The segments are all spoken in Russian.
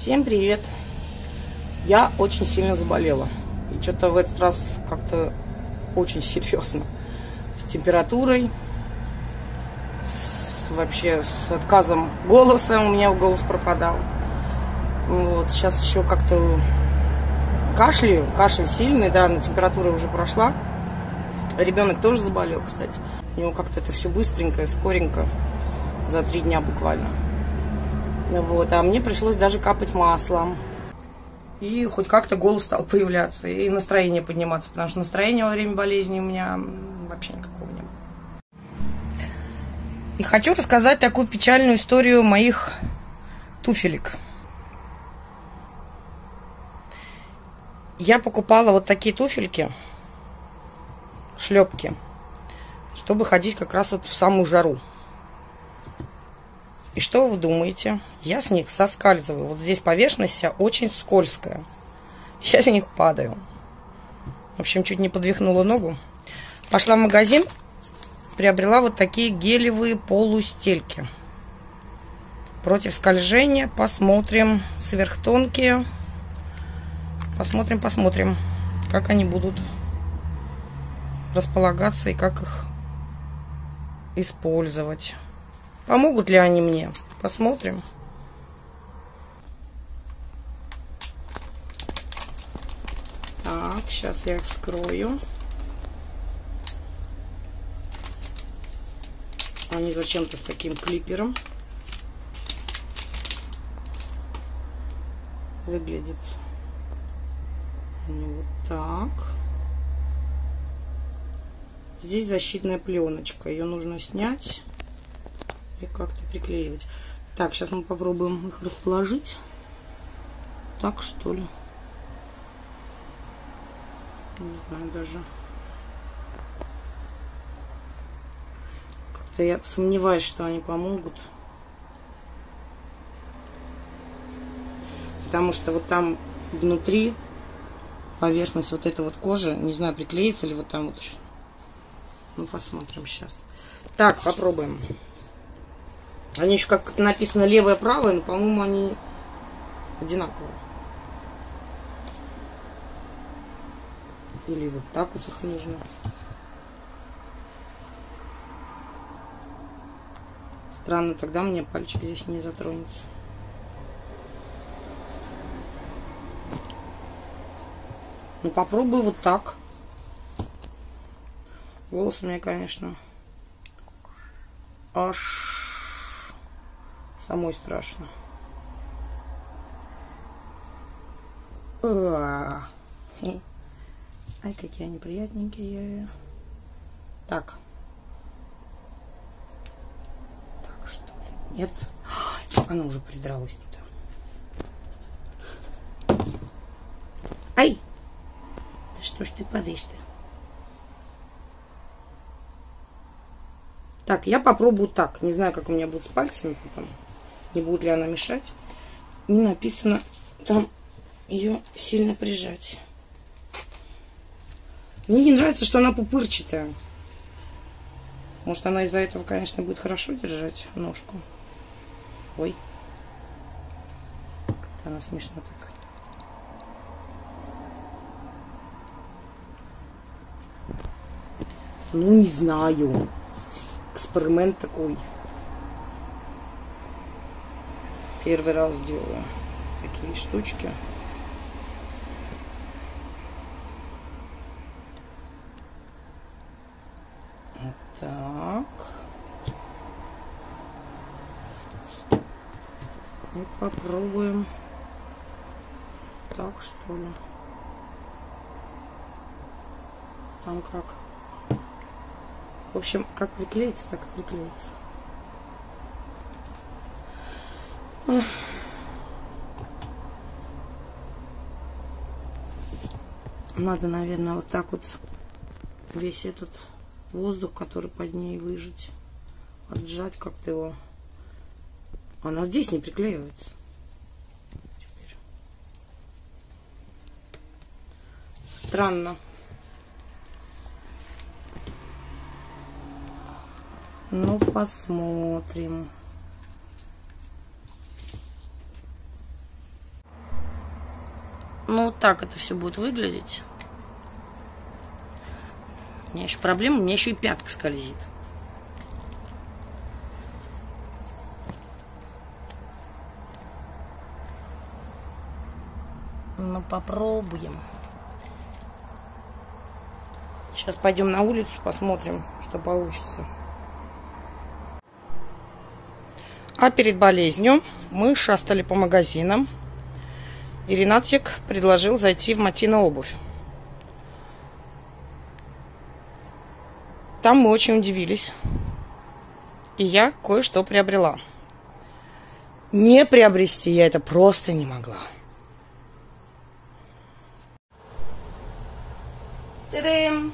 Всем привет! Я очень сильно заболела. И что-то в этот раз как-то очень серьезно. С температурой, с, вообще с отказом голоса. У меня голос пропадал. Вот, сейчас еще как-то кашляю. Кашель сильный, да, но температура уже прошла. Ребенок тоже заболел, кстати. У него как-то это все быстренько, скоренько. За три дня буквально. Вот, а мне пришлось даже капать маслом. И хоть как-то голос стал появляться, и настроение подниматься, потому что настроение во время болезни у меня вообще никакого не было. И хочу рассказать такую печальную историю моих туфелек. Я покупала вот такие туфельки, шлепки, чтобы ходить как раз вот в самую жару. И что вы думаете? Я с них соскальзываю. Вот здесь поверхность вся очень скользкая. Я с них падаю. В общем, чуть не подвихнула ногу. Пошла в магазин, приобрела вот такие гелевые полустельки. Против скольжения. Посмотрим. Сверхтонкие. Посмотрим, посмотрим, как они будут располагаться и как их использовать. Помогут ли они мне? Посмотрим. Так, сейчас я их вскрою. Они зачем-то с таким клипером. Выглядит они вот так. Здесь защитная пленочка. Ее нужно снять и как-то приклеивать. Так, сейчас мы попробуем их расположить. Так, что ли? Не знаю даже. Как-то я сомневаюсь, что они помогут. Потому что вот там внутри поверхность вот этой вот кожи, не знаю, приклеится ли вот там вот еще. Ну, посмотрим сейчас. Так, попробуем. Они еще как написано левое, правое, но, по-моему, они одинаковые. Или вот так вот их нужно. Странно, тогда мне пальчик здесь не затронется. Ну, попробую вот так. Голос у меня, конечно, аж Самой страшно. Ай, какие они приятненькие. Так. Так, что ли? Нет. Она уже придралась туда. Ай! Да что ж ты падаешь-то? Так, я попробую так. Не знаю, как у меня будет с пальцами потом не будет ли она мешать. Не написано там ее сильно прижать. Мне не нравится, что она пупырчатая. Может, она из-за этого, конечно, будет хорошо держать ножку. Ой. Как-то она смешно так. Ну, не знаю. Эксперимент такой. Первый раз делаю такие штучки. Вот так. И попробуем так, что ли. Там как. В общем, как приклеится, так и приклеится. Надо, наверное, вот так вот весь этот воздух, который под ней выжать, отжать как-то его. Она здесь не приклеивается. Теперь. Странно. Ну, посмотрим. Ну, вот так это все будет выглядеть. У меня еще проблема, у меня еще и пятка скользит. Ну, попробуем. Сейчас пойдем на улицу, посмотрим, что получится. А перед болезнью мы шастали по магазинам. И Ренатчик предложил зайти в Матина обувь. Там мы очень удивились. И я кое-что приобрела. Не приобрести я это просто не могла. Ты-дым!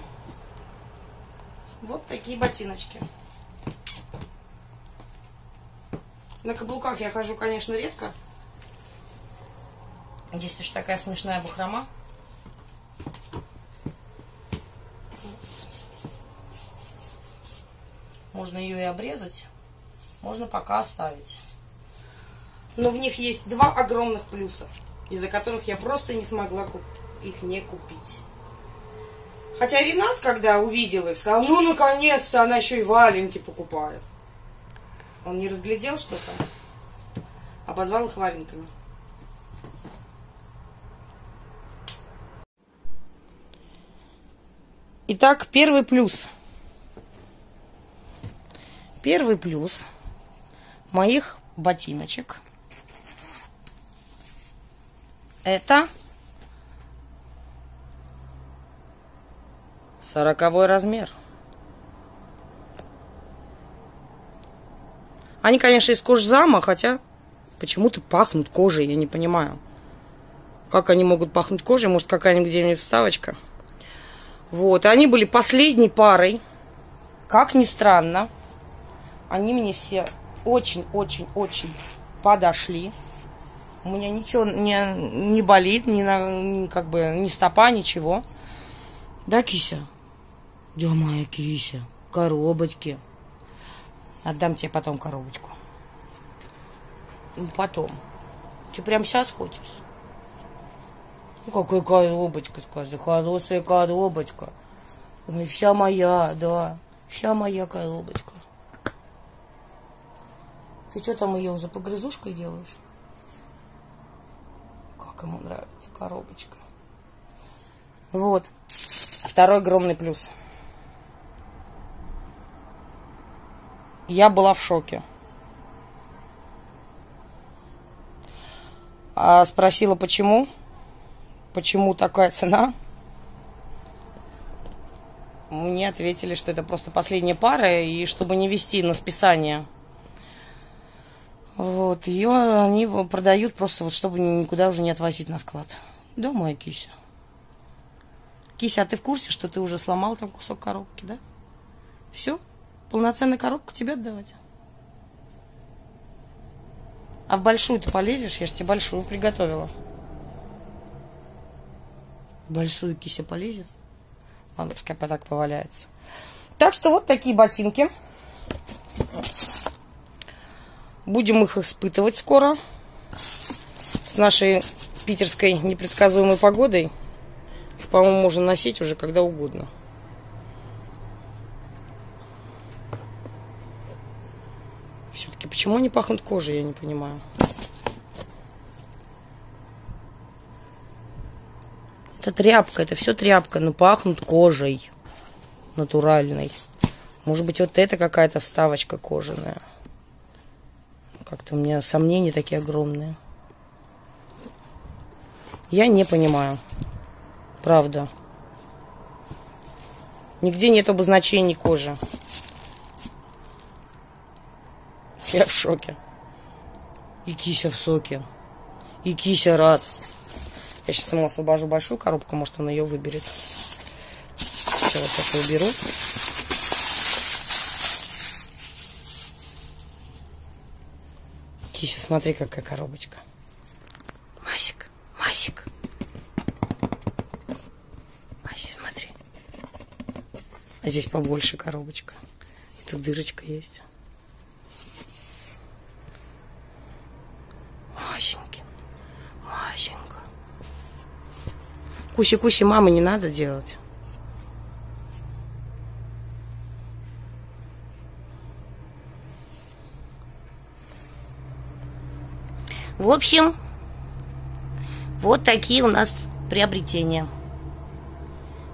Вот такие ботиночки. На каблуках я хожу, конечно, редко. Здесь уж такая смешная бахрома. Можно ее и обрезать, можно пока оставить. Но в них есть два огромных плюса, из-за которых я просто не смогла их не купить. Хотя Ренат, когда увидел их, сказал, ну, наконец-то она еще и валенки покупает. Он не разглядел что-то, обозвал их валенками. Итак, первый плюс. Первый плюс моих ботиночек это сороковой размер. Они, конечно, из кожзама, хотя почему-то пахнут кожей, я не понимаю. Как они могут пахнуть кожей? Может, какая-нибудь где-нибудь вставочка? Вот, и они были последней парой. Как ни странно, они мне все очень-очень-очень подошли. У меня ничего не, не болит, ни, на, как бы, ни стопа, ничего. Да, кися? Да, моя кися. Коробочки. Отдам тебе потом коробочку. Ну, потом. Ты прям сейчас хочешь? Ну, какая коробочка, скажи. Хорошая коробочка. Ой, вся моя, да. Вся моя коробочка. Ты что там ее уже погрызушкой делаешь? Как ему нравится коробочка. Вот. Второй огромный плюс. Я была в шоке. А спросила, почему? Почему такая цена? Мне ответили, что это просто последняя пара, и чтобы не вести на списание вот, ее они продают просто вот, чтобы никуда уже не отвозить на склад. Да, моя кися. Кися, а ты в курсе, что ты уже сломал там кусок коробки, да? Все? Полноценную коробку тебе отдавать? А в большую ты полезешь? Я же тебе большую приготовила. Большую кися полезет? Ладно, пускай так поваляется. Так что вот такие ботинки. Будем их испытывать скоро. С нашей питерской непредсказуемой погодой. Их, по-моему, можно носить уже когда угодно. Все-таки почему они пахнут кожей, я не понимаю. Это тряпка, это все тряпка, но пахнут кожей натуральной. Может быть, вот это какая-то вставочка кожаная. Как-то у меня сомнения такие огромные. Я не понимаю. Правда. Нигде нет обозначений кожи. Я в шоке. И кися в соке. И кися рад. Я сейчас ему освобожу большую коробку, может он ее выберет. Все, вот это уберу. Кися, смотри, какая коробочка. Масик, Масик. Масик, смотри. А здесь побольше коробочка. И тут дырочка есть. Куси-куси мамы не надо делать. В общем, вот такие у нас приобретения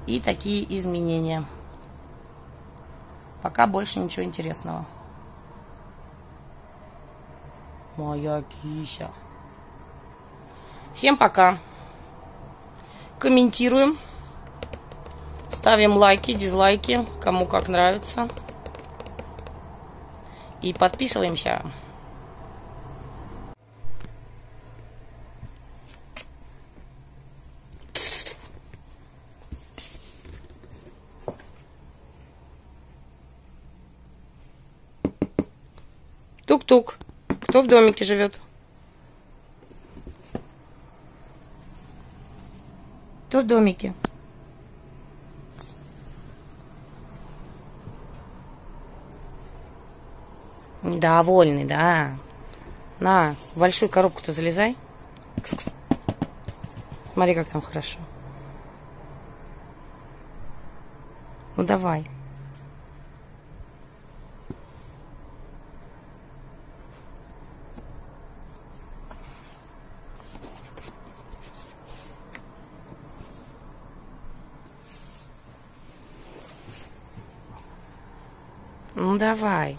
и такие изменения. Пока больше ничего интересного. Моя кися. Всем пока. Комментируем. Ставим лайки, дизлайки, кому как нравится. И подписываемся. Тук-тук. Кто в домике живет? В домике? Недовольный, да. На, в большую коробку-то залезай. Кс -кс. Смотри, как там хорошо. Ну давай. Ну давай.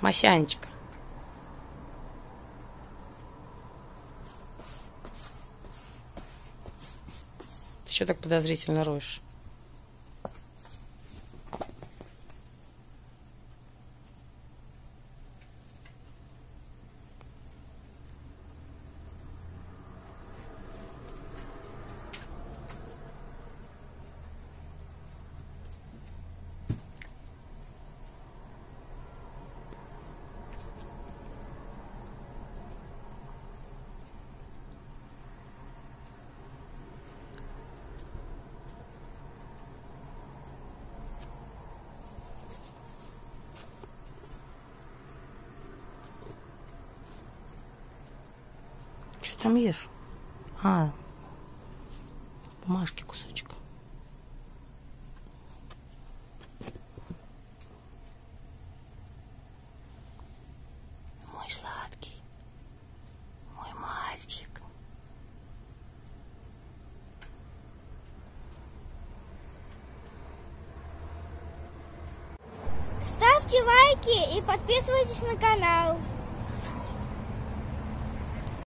Масянечка. Ты что так подозрительно роешь? Что там ешь? А, бумажки кусочек. Мой сладкий, мой мальчик. Ставьте лайки и подписывайтесь на канал.